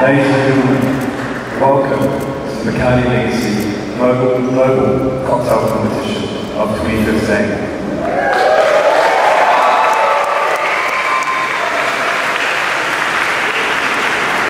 Ladies and gentlemen, welcome to the Bacardi Legacy Global, Global Cocktail Competition of 2015.